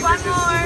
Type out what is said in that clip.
One more.